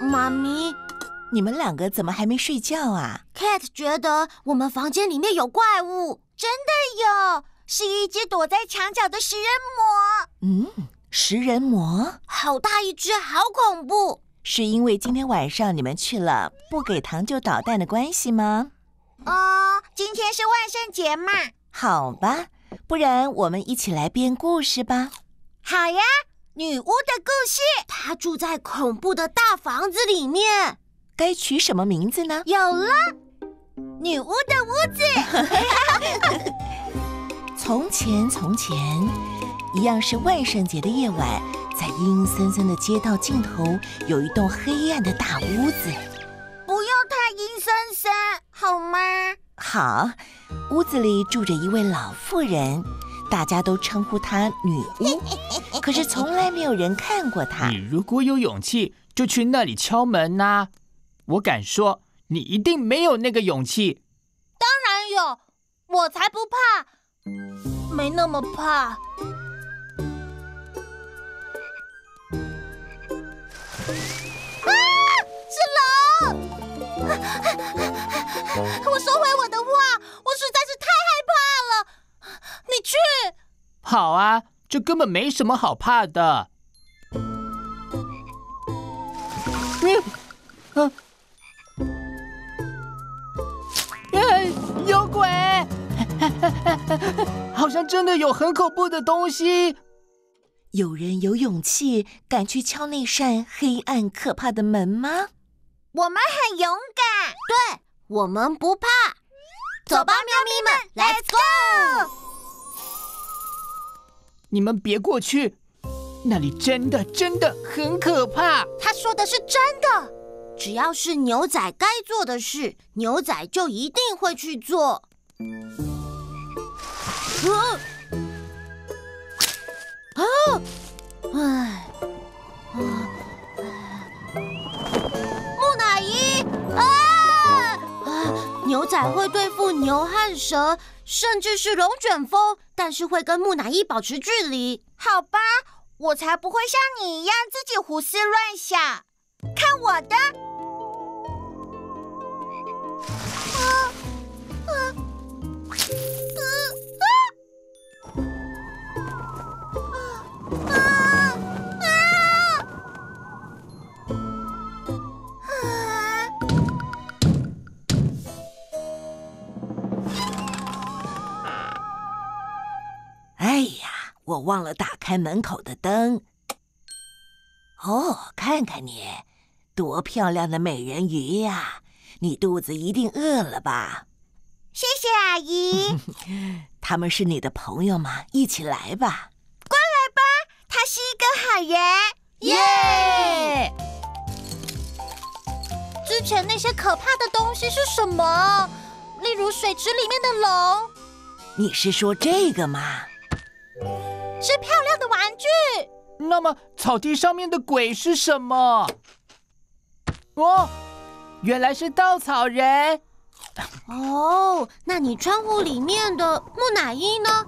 妈咪你们两个怎么还没睡觉啊？，Cat 觉得我们房间里面有怪物，真的有，是一只躲在墙角的食人魔，嗯，食人魔好大一只，好恐怖。是因为今天晚上你们去了不给糖就捣蛋的关系吗？哦，今天是万圣节嘛？好吧，不然我们一起来编故事吧。好呀，女巫的故事。她住在恐怖的大房子里面。该取什么名字呢？有了，女巫的屋子。从前，从前，一样是万圣节的夜晚，在阴森森的街道尽头，有一栋黑暗的大屋子。不要太阴森森，好吗？好，屋子里住着一位老妇人，大家都称呼她女巫，可是从来没有人看过她你。如果有勇气，就去那里敲门呐、我敢说，你一定没有那个勇气。当然有，我才不怕，没那么怕。啊，是龙！我收回我的话，我实在是太害怕了。你去，好啊，这根本没什么好怕的。嗯，嗯，哎，有鬼！好像真的有很恐怖的东西。有人有勇气敢去敲那扇黑暗可怕的门吗？我们很勇敢，对我们不怕。走吧，喵咪们，Let's go！你们别过去，那里真的真的很可怕。他说的是真的，只要是牛仔该做的事，牛仔就一定会去做。呃啊！唉，木乃伊啊！啊，牛仔会对付牛和蛇，甚至是龙卷风，但是会跟木乃伊保持距离。好吧，我才不会像你一样自己胡思乱想。看我的！我忘了打开门口的灯。哦，看看你，多漂亮的美人鱼呀！你肚子一定饿了吧？谢谢阿姨。他们是你的朋友吗？一起来吧。过来吧他是一个好人。耶！之前那些可怕的东西是什么？例如水池里面的龙，你是说这个吗？是漂亮的玩具。那么草地上面的鬼是什么？哦，原来是稻草人。哦，那你窗户里面的木乃伊呢？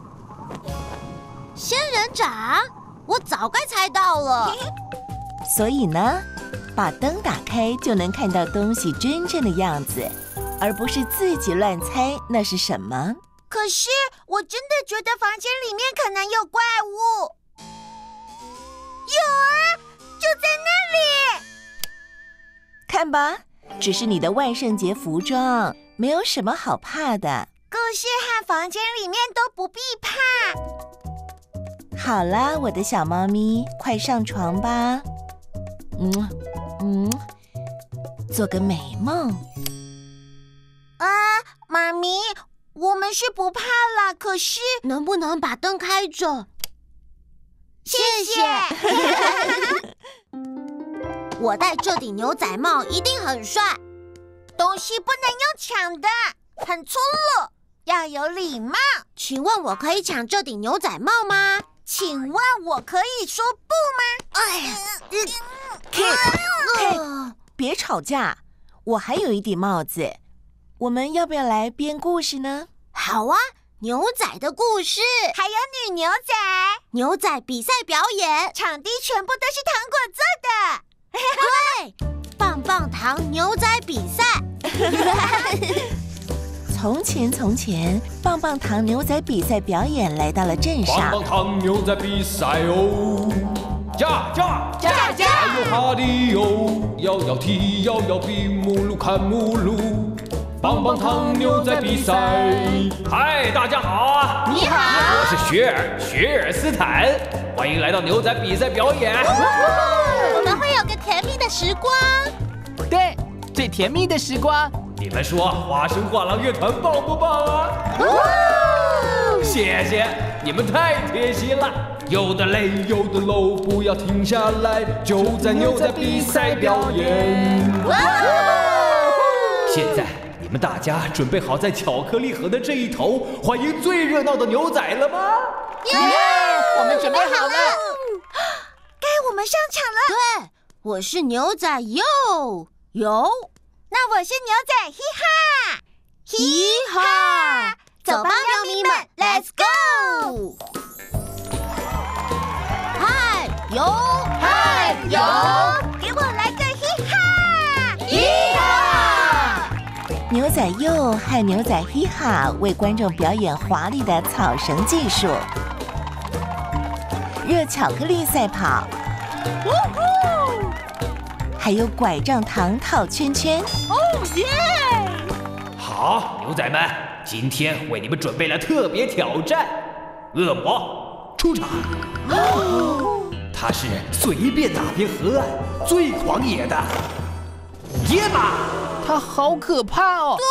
仙人掌，我早该猜到了。所以呢，把灯打开就能看到东西真正的样子，而不是自己乱猜那是什么。可是我真的觉得房间里面可能有怪物。有啊，就在那里。看吧，只是你的万圣节服装，没有什么好怕的。故事和房间里面都不必怕。好啦，我的小猫咪，快上床吧。嗯嗯，做个美梦。啊，妈咪，我们是不怕啦，可是能不能把灯开着？谢谢。我戴这顶牛仔帽一定很帅。东西不能用抢的，很粗鲁，要有礼貌。请问我可以抢这顶牛仔帽吗？请问我可以说不吗？哎呀别吵架，我还有一顶帽子。我们要不要来编故事呢？好啊，牛仔的故事，还有女牛仔，牛仔比赛表演，场地全部都是糖果做的。对，爸糖牛仔比赛。从前，从前，棒棒糖牛仔比赛表演来到了镇上。棒棒糖牛仔比赛哦，驾驾驾驾还有哈利哦，摇摇蹄，摇摇比目录看目录。棒棒糖牛仔比赛，嗨，大家好啊！你好我是雪儿，雪尔斯坦，欢迎来到牛仔比赛表演。我们会有个甜蜜的时光。对，最甜蜜的时光。你们说花生画廊乐团棒不棒啊？谢谢，你们太贴心了。有的累，有的搂，不要停下来，就在牛仔比赛表演。现在你们大家准备好在巧克力河的这一头欢迎最热闹的牛仔了吗？耶！我们准备好了，该我们上场了。对，我是牛仔哟哟，那我是牛仔嘻哈嘻哈，走吧，喵咪们，Let's go！嗨哟嗨哟，给我来牛仔佑和牛仔嘻哈为观众表演华丽的草绳技术，热巧克力赛跑，还有拐杖糖套圈圈。哦耶！好，牛仔们，今天为你们准备了特别挑战，恶魔出场。他是随便哪边河岸最狂野的野马，它好可怕哦！对，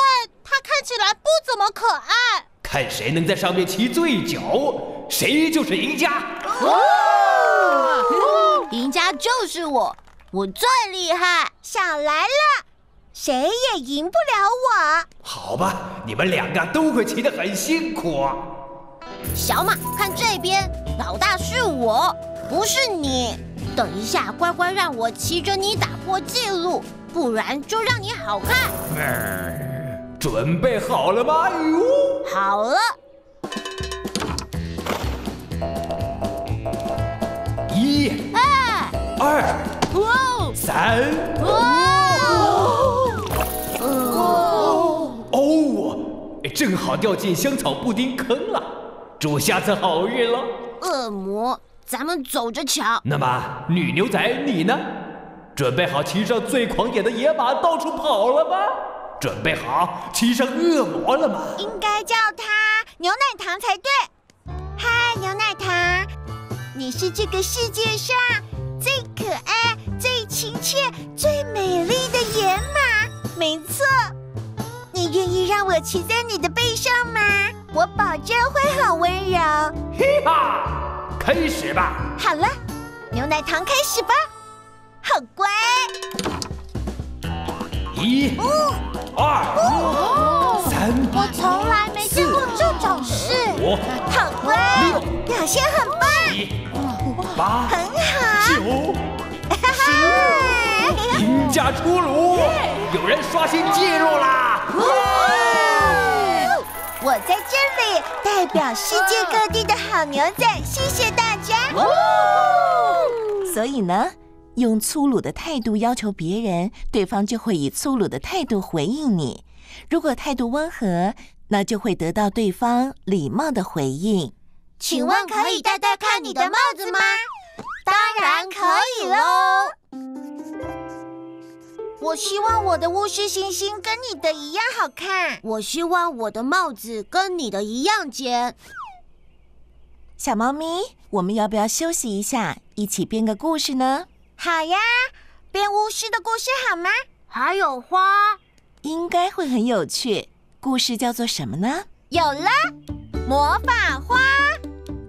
它看起来不怎么可爱。看谁能在上面骑最久，谁就是赢家。赢家就是我，我最厉害。想来了，谁也赢不了我。好吧，你们两个都会骑得很辛苦。小马，看这边，老大是我，不是你。等一下，乖乖让我骑着你打破记录，不然就让你好看。准备好了吗？哎呦，好了，一、哎，二、哦三，哦，哦，哦，正好掉进香草布丁坑了，祝下次好运了。恶魔，咱们走着瞧。那么，女牛仔你呢？准备好骑上最狂野的野马到处跑了吗？准备好骑上恶魔了吗？应该叫它牛奶糖才对。嗨，牛奶糖，你是这个世界上最可爱、最亲切、最美丽的野马。没错，你愿意让我骑在你的背上吗？我保证会很温柔。嘿哈，开始吧！好了，牛奶糖开始吧。好乖。一、二、三、我从来没见过这种事。五、好乖，表现很棒，七、八、很好。九，十赢家出炉！有人刷新记录啦！我在这里代表世界各地的好牛仔，谢谢大家。所以呢，用粗鲁的态度要求别人，对方就会以粗鲁的态度回应你；如果态度温和，那就会得到对方礼貌的回应。请问可以戴戴看你的帽子吗？当然可以喽。我希望我的巫师星星跟你的一样好看。我希望我的帽子跟你的一样尖。小猫咪，我们要不要休息一下，一起编个故事呢？好呀，编巫师的故事好吗？还有花，应该会很有趣。故事叫做什么呢？有了魔法花。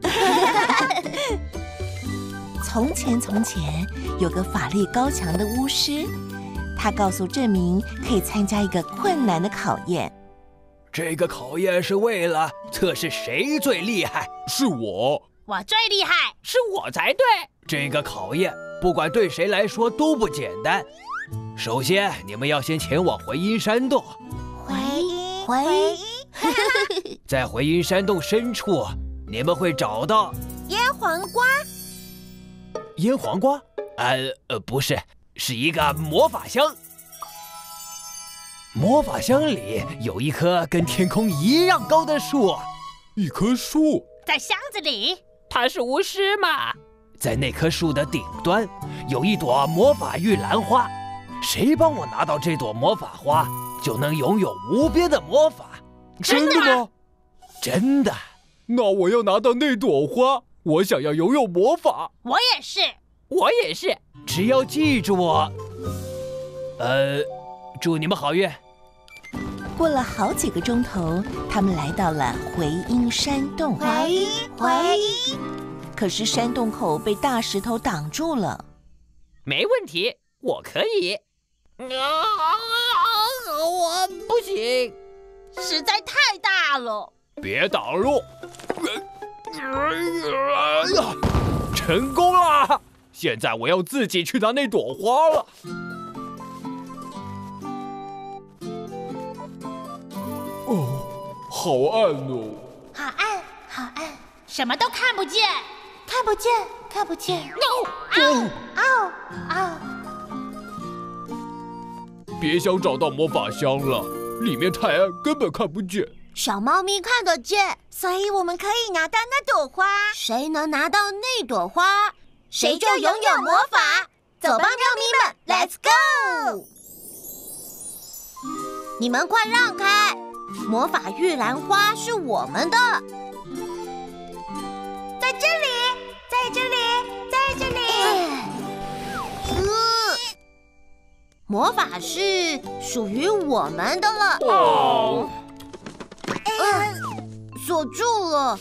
从前，从前有个法力高强的巫师，他告诉镇民可以参加一个困难的考验。这个考验是为了测试谁最厉害，是我，我最厉害。是我才对。这个考验不管对谁来说都不简单。首先，你们要先前往回音山洞，回音回音，在回音山洞深处，你们会找到腌黄瓜。腌黄瓜。呃呃，不是，是一个魔法箱。魔法箱里有一棵跟天空一样高的树，一棵树在箱子里，他是巫师嘛？在那棵树的顶端有一朵魔法玉兰花，谁帮我拿到这朵魔法花，就能拥有无边的魔法。真的吗？真的。那我要拿到那朵花，我想要拥有魔法。我也是，我也是。只要记住我，呃，祝你们好运。过了好几个钟头，他们来到了回音山洞。回音，回音。可是山洞口被大石头挡住了。没问题，我可以。啊，我不行，实在太大了。别挡路！哎呀成功了！现在我要自己去拿那朵花了。哦，好暗哦！好暗，好暗，什么都看不见，看不见，看不见。No！嗷嗷！别想找到魔法箱了，里面太暗，根本看不见。小猫咪看得见，所以我们可以拿到那朵花。谁能拿到那朵花，谁就拥有魔法。走吧，喵咪们，Let's go！你们快让开，魔法玉兰花是我们的。在这里，在这里，在这里。魔法是属于我们的了。哦。锁住了，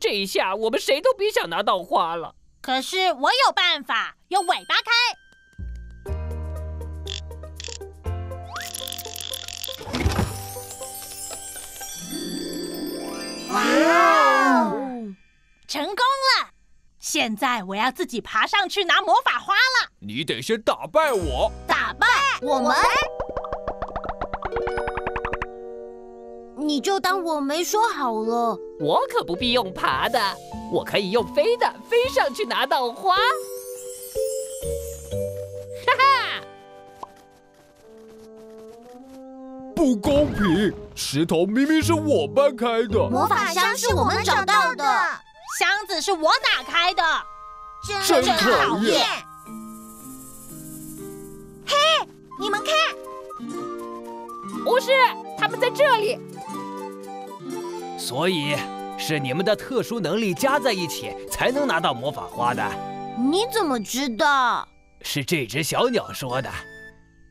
这一下我们谁都别想拿到花了。可是我有办法，用尾巴开。现在我要自己爬上去拿魔法花了。你得先打败我。打败我们？你就当我没说好了。我可不必用爬的，我可以用飞的，飞上去拿到花。哈哈！不公平！石头明明是我搬开的，魔法箱是我们找到的，箱子是我打开的，真讨厌！嘿，你们看，不是，他们在这里。所以是你们的特殊能力加在一起，才能拿到魔法花的。你怎么知道？是这只小鸟说的。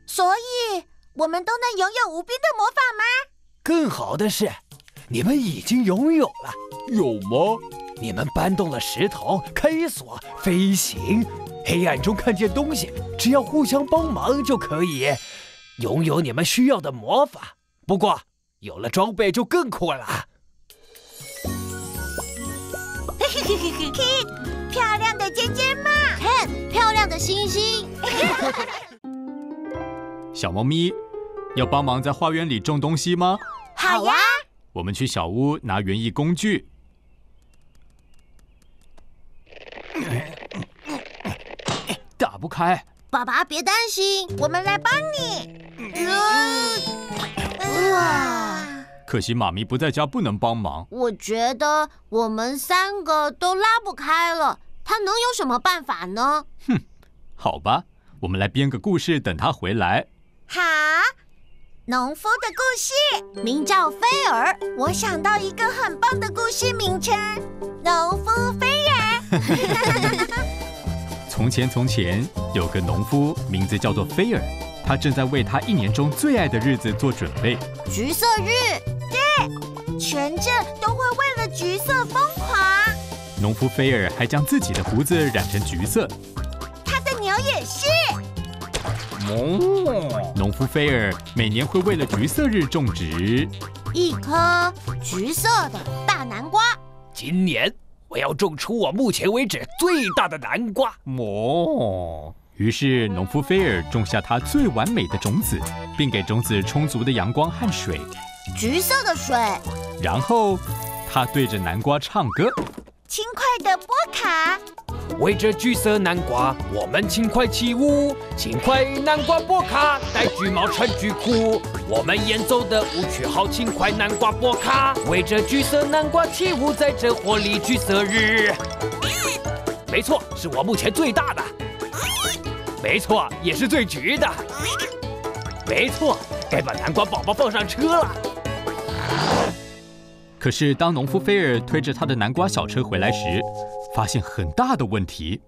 所以我们都能拥有无边的魔法吗？更好的是，你们已经拥有了。有吗？你们搬动了石头，开锁，飞行，黑暗中看见东西，只要互相帮忙就可以拥有你们需要的魔法。不过有了装备就更酷了。漂亮的尖尖帽，看漂亮的星星。小猫咪，要帮忙在花园里种东西吗？好呀。我们去小屋拿园艺工具。打不开。爸爸别担心，我们来帮你。哇！可惜妈咪不在家，不能帮忙。我觉得我们三个都拉不开了，他能有什么办法呢？哼，好吧，我们来编个故事，等他回来。好，农夫的故事名叫菲尔。我想到一个很棒的故事名称：农夫菲尔。从前，从前有个农夫，名字叫做菲尔，他正在为他一年中最爱的日子做准备——橘色日。对，全镇都会为了橘色疯狂。农夫菲尔还将自己的胡子染成橘色，他的牛也是。哦，农夫菲尔每年会为了橘色日种植一颗橘色的大南瓜。今年我要种出我目前为止最大的南瓜。哦，于是农夫菲尔种下他最完美的种子，并给种子充足的阳光和水。橘色的水，然后他对着南瓜唱歌：轻快的波卡，围着橘色南瓜，我们轻快起舞。轻快南瓜波卡，戴橘帽穿橘裤。我们演奏的舞曲好轻快，南瓜波卡，围着橘色南瓜起舞，在这活力橘色日。没错，是我目前最大的。没错，也是最橘的。没错，该把南瓜宝宝放上车了。可是，当农夫菲尔推着他的南瓜小车回来时，发现很大的问题。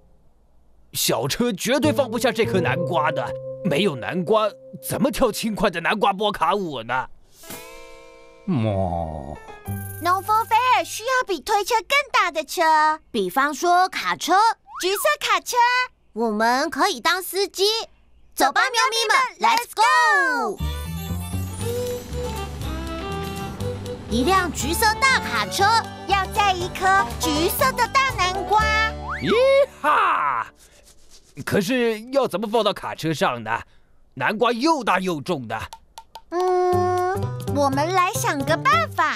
小车绝对放不下这颗南瓜的，没有南瓜怎么跳轻快的南瓜波卡舞呢？哦，农夫菲尔需要比推车更大的车，比方说卡车，橘色卡车。我们可以当司机。走吧，喵咪们，Let's go！一辆橘色大卡车要载一颗橘色的大南瓜。咦哈！可是要怎么放到卡车上呢？南瓜又大又重的。嗯，我们来想个办法。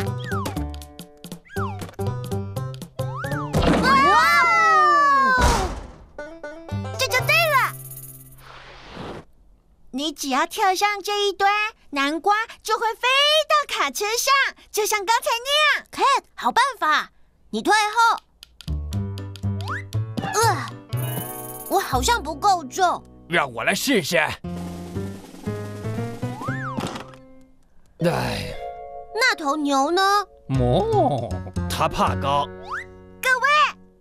你只要跳上这一端，南瓜就会飞车上，就像刚才那样。Cat，好办法，你退后。呃，我好像不够重，让我来试试。哎，那头牛呢？哦，它怕高。各位，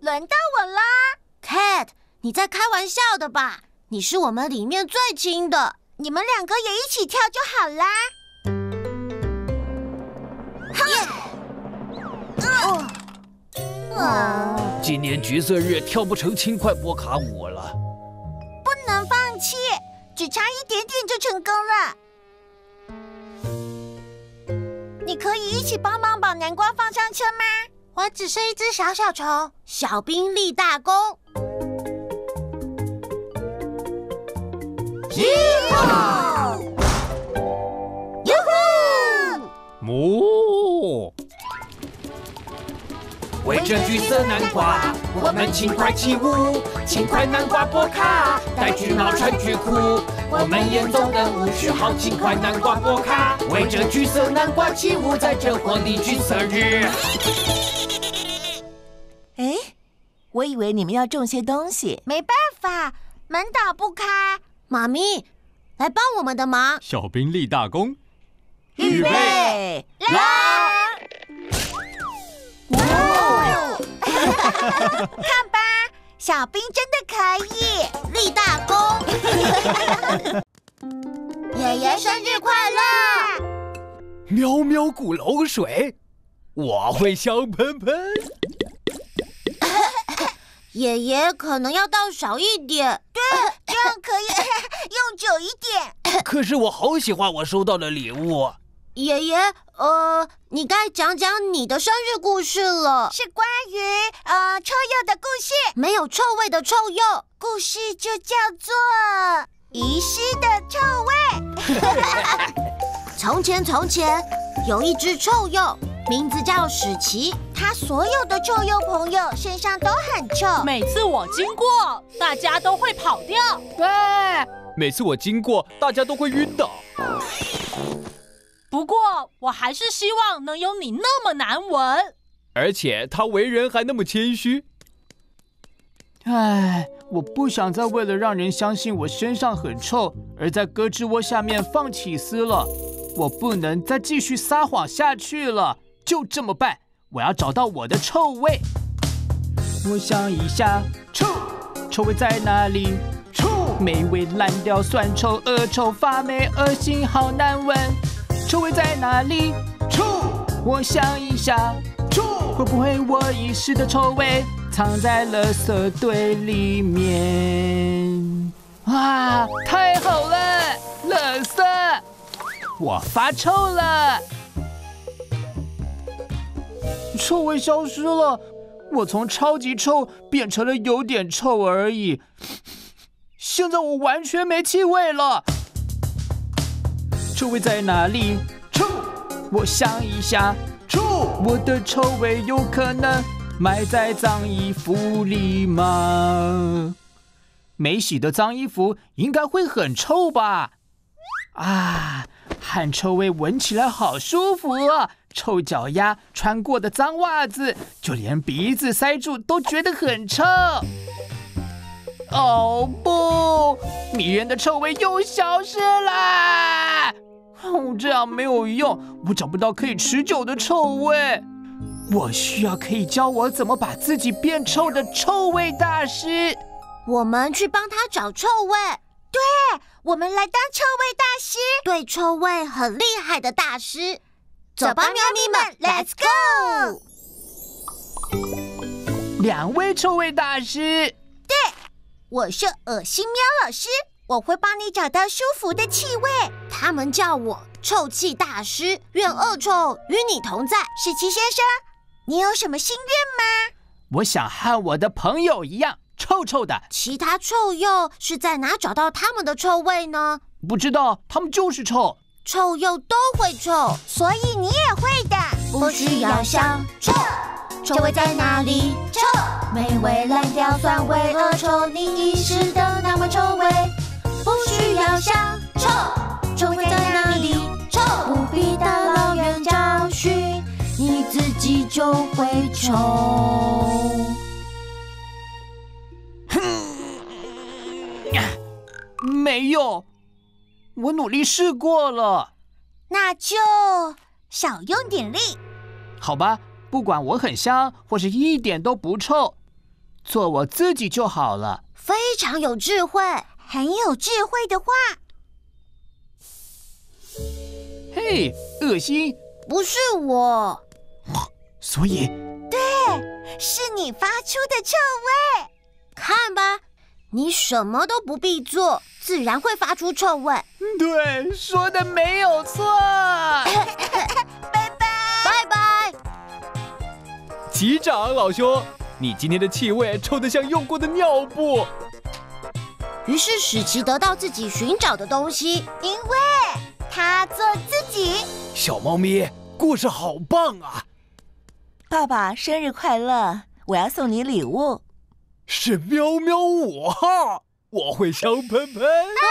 轮到我啦！Cat，你在开玩笑的吧？你是我们里面最轻的。你们两个也一起跳就好啦！哦，今年橘色日跳不成轻快波卡舞了，不能放弃，只差一点点就成功了。你可以一起帮忙把南瓜放上车吗？我只是一只小小虫，小兵立大功。哟呼！围着橘色南瓜，我们轻快起舞，轻快南瓜波卡，戴橘帽穿橘裤。我们演奏的舞曲好轻快，南瓜波卡，围着橘色南瓜起舞，在这活力橘色日。哎，我以为你们要种些东西，没办法，门打不开。妈咪，来帮我们的忙！小兵立大功，预备，来！哇！看吧，小兵真的可以立大功！爷爷生日快乐！喵喵鼓楼水，我会香喷喷。爷爷可能要倒少一点，对，这样可以 用久一点。可是我好喜欢我收到的礼物。爷爷，呃，你该讲讲你的生日故事了。是关于呃臭鼬的故事，没有臭味的臭鼬，故事就叫做遗失的臭味。从前，从前有一只臭鼬。名字叫史奇，他所有的臭鼬朋友身上都很臭，每次我经过，大家都会跑掉。对，每次我经过，大家都会晕倒。不过，我还是希望能有你那么难闻，而且他为人还那么谦虚。唉，我不想再为了让人相信我身上很臭，而在胳肢窝下面放起丝了。我不能再继续撒谎下去了。就这么办，我要找到我的臭味。我想一下，臭，臭味在哪里？臭，美味烂掉，酸臭、恶臭、发霉、恶心，好难闻。臭味在哪里？臭，我想一下，臭，会不会我遗失的臭味藏在垃圾堆里面？哇，太好了，垃圾，我发臭了。臭味消失了，我从超级臭变成了有点臭而已。现在我完全没气味了，臭味在哪里？臭，我想一下，臭，我的臭味有可能埋在脏衣服里吗？没洗的脏衣服应该会很臭吧？啊，汗臭味闻起来好舒服啊！臭脚丫穿过的脏袜子，就连鼻子塞住都觉得很臭。哦不，迷人的臭味又消失啦！哦，这样没有用，我找不到可以持久的臭味。我需要可以教我怎么把自己变臭的臭味大师。我们去帮他找臭味。对，我们来当臭味大师，对臭味很厉害的大师。走吧，喵咪们，Let's go！两位臭味大师。对，我是恶心喵老师，我会帮你找到舒服的气味。他们叫我臭气大师，愿恶臭与你同在。史奇先生，你有什么心愿吗？我想和我的朋友一样臭臭的。其他臭鼬是在哪找到他们的臭味呢？不知道，他们就是臭。臭鼬都会臭，所以你也会的。不需要想臭，臭味在哪里？臭，美味、烂掉、酸味、恶臭，你遗失的那么臭味。要想臭，臭味在哪里？臭，不必大老远找寻，你自己就会臭。哼，没有。我努力试过了，那就少用点力。好吧，不管我很香或是一点都不臭，做我自己就好了。非常有智慧，很有智慧的话。嘿，恶心！不是我，所以对，是你发出的臭味。看吧。你什么都不必做，自然会发出臭味。对，说的没有错。拜拜，拜拜。机长老兄，你今天的气味臭得像用过的尿布。于是使其得到自己寻找的东西，因为他做自己。小猫咪，故事好棒啊！爸爸生日快乐！我要送你礼物。是喵喵五号，我会香喷喷。啊